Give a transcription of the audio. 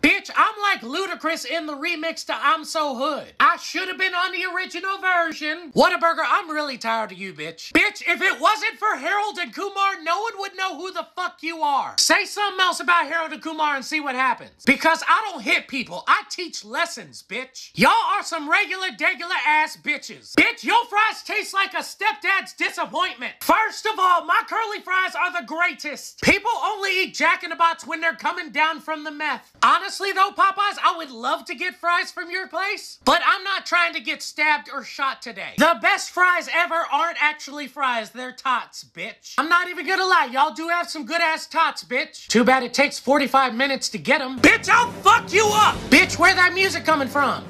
Bitch, I'm like Ludacris in the remix to I'm So Hood. I should have been on the original version. Whataburger, I'm really tired of you, bitch. Bitch, if it wasn't for Harold and Kumar, no one would know who the fuck you are. Say something else about Harold and Kumar and see what happens. Because I don't hit people, I teach lessons, bitch. Y'all are some regular, degular ass bitches. Bitch, your fries taste like a stepdad's disappointment. First of all, my curly fries are the greatest. People only eat Jack in the Box when they're coming down from the meth. Honestly, though, Popeyes, I would love to get fries from your place, but I'm not trying to get stabbed or shot today. The best fries ever aren't actually fries, they're tots, bitch. I'm not even gonna lie, y'all do have some good ass tots, bitch. Too bad it takes 45 minutes to get them. Bitch, I'll fuck you up! Bitch, where that music coming from?